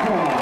Blackrock.